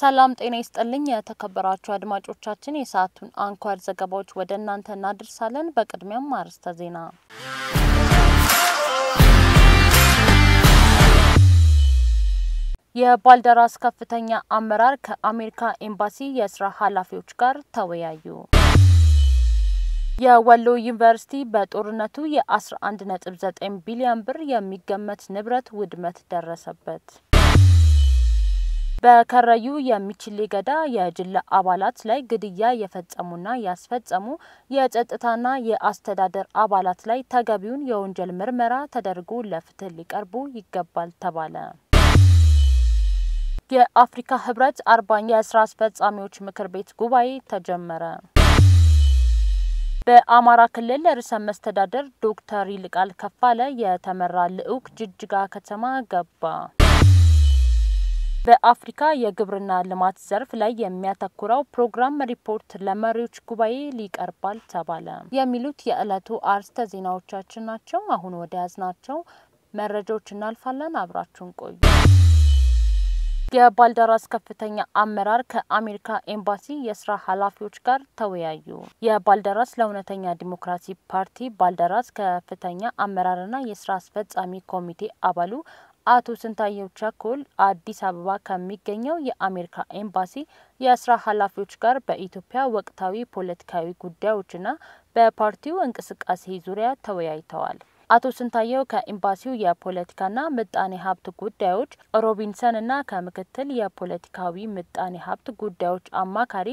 ሰላም ጤና ይስጥልኝ። የተከበራችሁ አድማጮቻችን የሰዓቱን አንኳር ዘገባዎች ወደ እናንተ እናደርሳለን። በቅድሚያም አርዕስተ ዜና። የባልደራስ ከፍተኛ አመራር ከአሜሪካ ኤምባሲ የስራ ኃላፊዎች ጋር ተወያዩ። የወሎ ዩኒቨርሲቲ በጦርነቱ የ11.9 ቢሊዮን ብር የሚገመት ንብረት ውድመት ደረሰበት። በከረዩ የሚችሌ ገዳ የጅላ አባላት ላይ ግድያ የፈጸሙና ያስፈጸሙ የጸጥታና የአስተዳደር አባላት ላይ ተገቢውን የወንጀል ምርመራ ተደርጎ ለፍትህ ሊቀርቡ ይገባል ተባለ። የአፍሪካ ህብረት አርባኛ የስራ አስፈጻሚዎች ምክር ቤት ጉባኤ ተጀመረ። በአማራ ክልል ርዕሰ መስተዳደር ዶክተር ይልቃል ከፋለ የተመራ ልዑክ ጅጅጋ ከተማ ገባ። በአፍሪካ የግብርና ልማት ዘርፍ ላይ የሚያተኩረው ፕሮግራም ሪፖርት ለመሪዎች ጉባኤ ሊቀርባል ተባለ። የሚሉት የዕለቱ አርዕስተ ዜናዎቻችን ናቸው። አሁን ወደ ያዝናቸው መረጃዎች እናልፋለን። አብራችሁን ቆዩ። የባልደራስ ከፍተኛ አመራር ከአሜሪካ ኤምባሲ የስራ ኃላፊዎች ጋር ተወያዩ። የባልደራስ ለእውነተኛ ዲሞክራሲ ፓርቲ ባልደራስ ከፍተኛ አመራርና የስራ አስፈጻሚ ኮሚቴ አባሉ አቶ ስንታየው ቸኮል አዲስ አበባ ከሚገኘው የአሜሪካ ኤምባሲ የስራ ኃላፊዎች ጋር በኢትዮጵያ ወቅታዊ ፖለቲካዊ ጉዳዮችና በፓርቲው እንቅስቃሴ ዙሪያ ተወያይተዋል። አቶ ስንታየው ከኤምባሲው የፖለቲካና ምጣኔ ሀብት ጉዳዮች ሮቢንሰን ከምክትል የፖለቲካዊ ምጣኔ ሀብት ጉዳዮች አማካሪ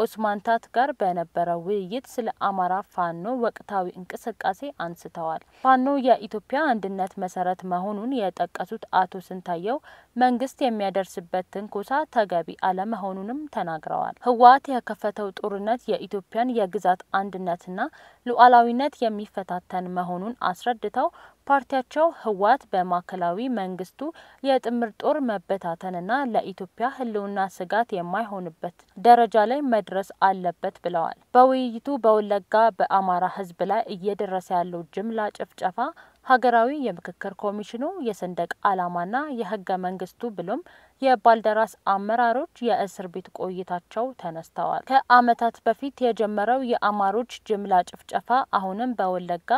ኦስማንታት ጋር በነበረው ውይይት ስለ አማራ ፋኖ ወቅታዊ እንቅስቃሴ አንስተዋል። ፋኖ የኢትዮጵያ አንድነት መሰረት መሆኑን የጠቀሱት አቶ ስንታየው መንግስት የሚያደርስበት ትንኮሳ ተገቢ አለመሆኑንም ተናግረዋል። ህወሓት የከፈተው ጦርነት የኢትዮጵያን የግዛት አንድነትና ሉዓላዊነት የሚፈታተን መሆኑን አስረድተው ፓርቲያቸው ህወሓት በማዕከላዊ መንግስቱ የጥምር ጦር መበታተንና ለኢትዮጵያ ህልውና ስጋት የማይሆንበት ደረጃ ላይ መድረስ አለበት ብለዋል። በውይይቱ በወለጋ በአማራ ህዝብ ላይ እየደረሰ ያለው ጅምላ ጭፍጨፋ ሀገራዊ የምክክር ኮሚሽኑ የሰንደቅ ዓላማና የህገ መንግስቱ ብሎም የባልደራስ አመራሮች የእስር ቤት ቆይታቸው ተነስተዋል። ከአመታት በፊት የጀመረው የአማሮች ጅምላ ጭፍጨፋ አሁንም በወለጋ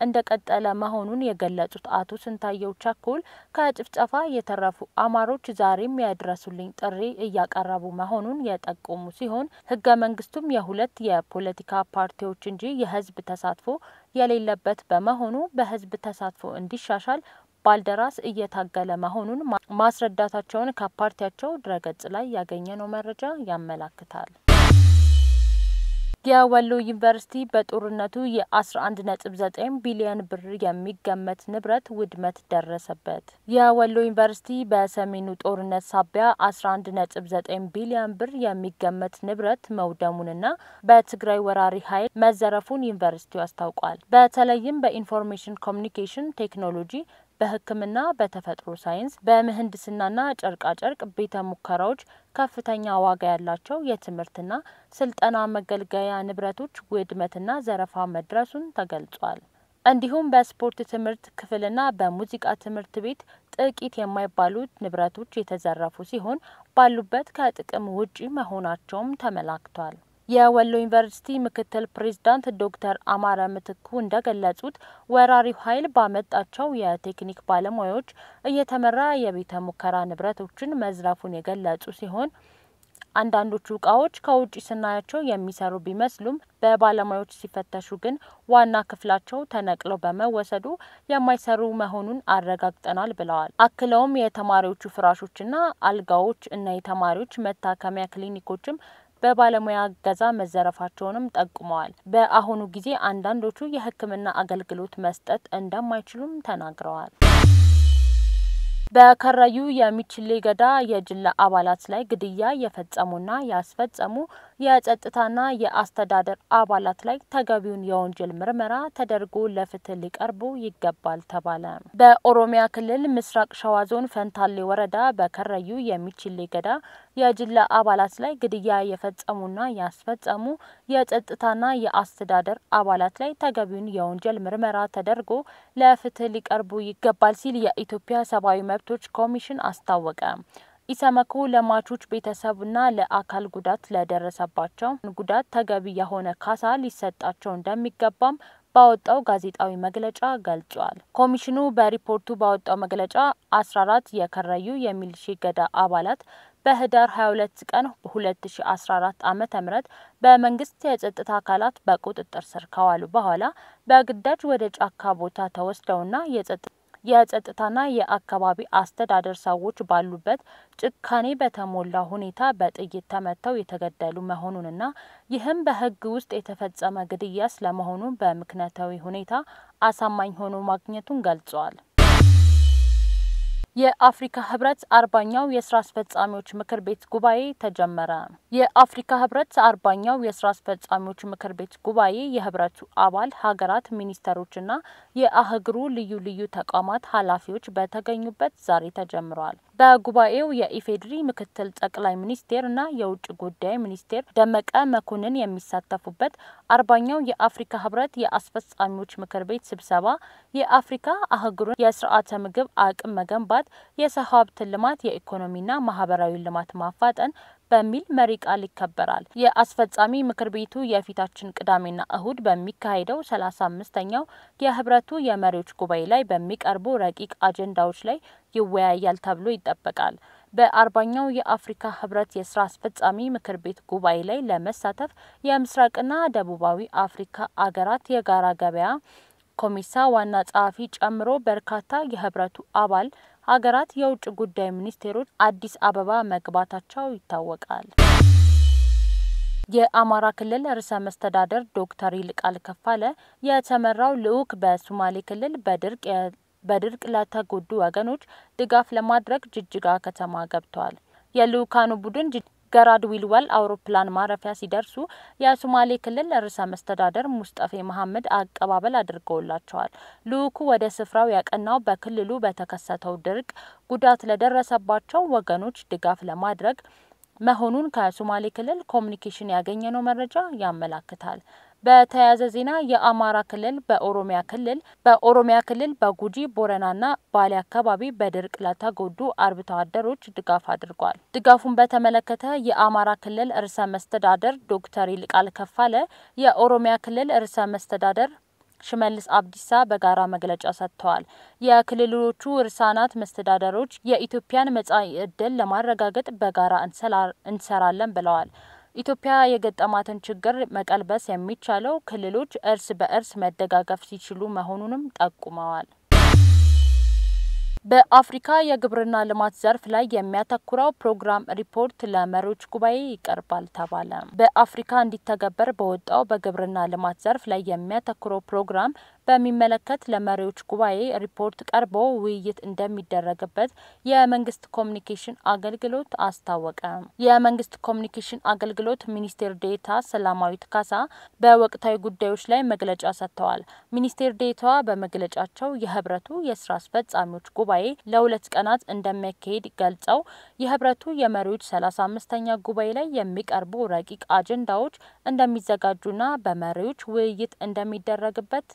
እንደቀጠለ መሆኑን የገለጹት አቶ ስንታየው ቸኮል ከጭፍጨፋ የተረፉ አማሮች ዛሬም የድረሱልኝ ጥሪ እያቀረቡ መሆኑን የጠቆሙ ሲሆን ህገ መንግስቱም የሁለት የፖለቲካ ፓርቲዎች እንጂ የህዝብ ተሳትፎ የሌለበት በመሆኑ በህዝብ ተሳትፎ እንዲሻሻል ባልደራስ እየታገለ መሆኑን ማስረዳታቸውን ከፓርቲያቸው ድረገጽ ላይ ያገኘነው መረጃ ያመላክታል። የወሎ ዩኒቨርሲቲ በጦርነቱ የ11.9 ቢሊዮን ብር የሚገመት ንብረት ውድመት ደረሰበት። የወሎ ዩኒቨርሲቲ በሰሜኑ ጦርነት ሳቢያ 11.9 ቢሊዮን ብር የሚገመት ንብረት መውደሙንና በትግራይ ወራሪ ኃይል መዘረፉን ዩኒቨርሲቲው አስታውቋል። በተለይም በኢንፎርሜሽን ኮሚኒኬሽን ቴክኖሎጂ በሕክምና፣ በተፈጥሮ ሳይንስ፣ በምህንድስናና ጨርቃጨርቅ ቤተ ሙከራዎች ከፍተኛ ዋጋ ያላቸው የትምህርትና ስልጠና መገልገያ ንብረቶች ውድመትና ዘረፋ መድረሱን ተገልጿል። እንዲሁም በስፖርት ትምህርት ክፍልና በሙዚቃ ትምህርት ቤት ጥቂት የማይባሉት ንብረቶች የተዘረፉ ሲሆን ባሉበት ከጥቅም ውጪ መሆናቸውም ተመላክቷል። የወሎ ዩኒቨርሲቲ ምክትል ፕሬዝዳንት ዶክተር አማረ ምትኩ እንደገለጹት ወራሪው ኃይል ባመጣቸው የቴክኒክ ባለሙያዎች እየተመራ የቤተ ሙከራ ንብረቶችን መዝረፉን የገለጹ ሲሆን አንዳንዶቹ እቃዎች ከውጭ ስናያቸው የሚሰሩ ቢመስሉም በባለሙያዎች ሲፈተሹ ግን ዋና ክፍላቸው ተነቅለው በመወሰዱ የማይሰሩ መሆኑን አረጋግጠናል ብለዋል። አክለውም የተማሪዎቹ ፍራሾችና አልጋዎች እና የተማሪዎች መታከሚያ ክሊኒኮችም በባለሙያ እገዛ መዘረፋቸውንም ጠቁመዋል። በአሁኑ ጊዜ አንዳንዶቹ የሕክምና አገልግሎት መስጠት እንደማይችሉም ተናግረዋል። በከረዩ የሚችሌ ገዳ የጅላ አባላት ላይ ግድያ የፈጸሙና ያስፈጸሙ የጸጥታና የአስተዳደር አባላት ላይ ተገቢውን የወንጀል ምርመራ ተደርጎ ለፍትህ ሊቀርቡ ይገባል ተባለ። በኦሮሚያ ክልል ምስራቅ ሸዋ ዞን ፈንታሌ ወረዳ በከረዩ የሚችሌ ገዳ የጅላ አባላት ላይ ግድያ የፈጸሙና ያስፈጸሙ የጸጥታና የአስተዳደር አባላት ላይ ተገቢውን የወንጀል ምርመራ ተደርጎ ለፍትህ ሊቀርቡ ይገባል ሲል የኢትዮጵያ ሰብአዊ መብቶች ኮሚሽን አስታወቀ። ኢሰመኮ ለሟቾች ቤተሰብና ለአካል ጉዳት ለደረሰባቸው ጉዳት ተገቢ የሆነ ካሳ ሊሰጣቸው እንደሚገባም ባወጣው ጋዜጣዊ መግለጫ ገልጿል። ኮሚሽኑ በሪፖርቱ ባወጣው መግለጫ አስራ አራት የከረዩ የሚሊሺ ገዳ አባላት በህዳር 22 ቀን 2014 ዓመተ ምህረት በመንግስት የጸጥታ አካላት በቁጥጥር ስር ከዋሉ በኋላ በግዳጅ ወደ ጫካ ቦታ ተወስደውና የጸጥታና የአካባቢ አስተዳደር ሰዎች ባሉበት ጭካኔ በተሞላ ሁኔታ በጥይት ተመተው የተገደሉ መሆኑንና ይህም በህግ ውስጥ የተፈጸመ ግድያ ስለመሆኑ በምክንያታዊ ሁኔታ አሳማኝ ሆኖ ማግኘቱን ገልጿል። የአፍሪካ ህብረት አርባኛው የስራ አስፈጻሚዎች ምክር ቤት ጉባኤ ተጀመረ። የአፍሪካ ህብረት አርባኛው የስራ አስፈጻሚዎች ምክር ቤት ጉባኤ የህብረቱ አባል ሀገራት ሚኒስተሮችና የአህጉሩ ልዩ ልዩ ተቋማት ኃላፊዎች በተገኙበት ዛሬ ተጀምረዋል። በጉባኤው የኢፌዴሪ ምክትል ጠቅላይ ሚኒስቴርና የውጭ ጉዳይ ሚኒስቴር ደመቀ መኮንን የሚሳተፉበት አርባኛው የአፍሪካ ህብረት የአስፈጻሚዎች ምክር ቤት ስብሰባ የአፍሪካ አህጉርን የስርዓተ ምግብ አቅም መገንባት፣ የሰው ሀብት ልማት፣ የኢኮኖሚና ማህበራዊ ልማት ማፋጠን በሚል መሪ ቃል ይከበራል። የአስፈጻሚ ምክር ቤቱ የፊታችን ቅዳሜና እሁድ በሚካሄደው ሰላሳ አምስተኛው የህብረቱ የመሪዎች ጉባኤ ላይ በሚቀርቡ ረቂቅ አጀንዳዎች ላይ ይወያያል ተብሎ ይጠበቃል። በአርባኛው የአፍሪካ ህብረት የስራ አስፈጻሚ ምክር ቤት ጉባኤ ላይ ለመሳተፍ የምስራቅና ደቡባዊ አፍሪካ አገራት የጋራ ገበያ ኮሚሳ ዋና ጸሐፊ ጨምሮ በርካታ የህብረቱ አባል ሀገራት የውጭ ጉዳይ ሚኒስቴሮች አዲስ አበባ መግባታቸው ይታወቃል። የአማራ ክልል ርዕሰ መስተዳደር ዶክተር ይልቃል ከፋለ የተመራው ልዑክ በሶማሌ ክልል በድርቅ በድርቅ ለተጎዱ ወገኖች ድጋፍ ለማድረግ ጅጅጋ ከተማ ገብተዋል። የልዑካኑ ቡድን ገራድ ዊልወል አውሮፕላን ማረፊያ ሲደርሱ የሶማሌ ክልል ርዕሰ መስተዳደር ሙስጠፌ መሐመድ አቀባበል አድርገውላቸዋል። ልዑኩ ወደ ስፍራው ያቀናው በክልሉ በተከሰተው ድርቅ ጉዳት ለደረሰባቸው ወገኖች ድጋፍ ለማድረግ መሆኑን ከሶማሌ ክልል ኮሚኒኬሽን ያገኘነው መረጃ ያመላክታል። በተያያዘ ዜና የአማራ ክልል በኦሮሚያ ክልል በኦሮሚያ ክልል በጉጂ ቦረናና ባሌ አካባቢ በድርቅ ለተጎዱ አርብቶ አደሮች ድጋፍ አድርጓል። ድጋፉን በተመለከተ የአማራ ክልል ርዕሰ መስተዳደር ዶክተር ይልቃል ከፋለ፣ የኦሮሚያ ክልል ርዕሰ መስተዳደር ሽመልስ አብዲሳ በጋራ መግለጫ ሰጥተዋል። የክልሎቹ ርዕሳናት መስተዳደሮች የኢትዮጵያን መጻኢ ዕድል ለማረጋገጥ በጋራ እንሰራለን ብለዋል። ኢትዮጵያ የገጠማትን ችግር መቀልበስ የሚቻለው ክልሎች እርስ በእርስ መደጋገፍ ሲችሉ መሆኑንም ጠቁመዋል። በአፍሪካ የግብርና ልማት ዘርፍ ላይ የሚያተኩረው ፕሮግራም ሪፖርት ለመሪዎች ጉባኤ ይቀርባል ተባለ። በአፍሪካ እንዲተገበር በወጣው በግብርና ልማት ዘርፍ ላይ የሚያተኩረው ፕሮግራም በሚመለከት ለመሪዎች ጉባኤ ሪፖርት ቀርቦ ውይይት እንደሚደረግበት የመንግስት ኮሚኒኬሽን አገልግሎት አስታወቀ። የመንግስት ኮሚኒኬሽን አገልግሎት ሚኒስቴር ዴኤታ ሰላማዊት ካሳ በወቅታዊ ጉዳዮች ላይ መግለጫ ሰጥተዋል። ሚኒስቴር ዴኤታዋ በመግለጫቸው የህብረቱ የስራ አስፈጻሚዎች ጉባኤ ለሁለት ቀናት እንደሚያካሄድ ገልጸው የህብረቱ የመሪዎች ሰላሳ አምስተኛ ጉባኤ ላይ የሚቀርቡ ረቂቅ አጀንዳዎች እንደሚዘጋጁና በመሪዎች ውይይት እንደሚደረግበት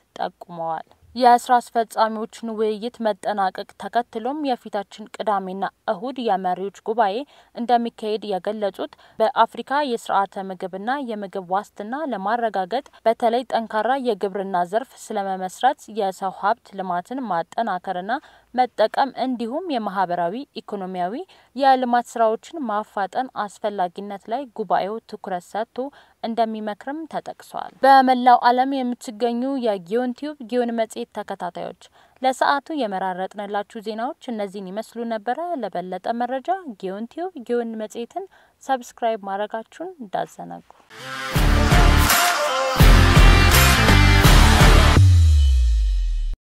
ጠቁመዋል። የስራ አስፈጻሚዎችን ውይይት መጠናቀቅ ተከትሎም የፊታችን ቅዳሜና እሁድ የመሪዎች ጉባኤ እንደሚካሄድ የገለጹት በአፍሪካ የስርዓተ ምግብና የምግብ ዋስትና ለማረጋገጥ በተለይ ጠንካራ የግብርና ዘርፍ ስለመመስረት፣ የሰው ሀብት ልማትን ማጠናከርና መጠቀም እንዲሁም የማህበራዊ ኢኮኖሚያዊ የልማት ስራዎችን ማፋጠን አስፈላጊነት ላይ ጉባኤው ትኩረት ሰጥቶ እንደሚመክርም ተጠቅሷል። በመላው ዓለም የምትገኙ የግዮን Tube ግዮን መጽሔት ተከታታዮች ለሰዓቱ የመራረጥንላችሁ ዜናዎች እነዚህን ይመስሉ ነበረ። ለበለጠ መረጃ ግዮን Tube ግዮን መጽሔትን subscribe ማድረጋችሁን እንዳትዘነጉ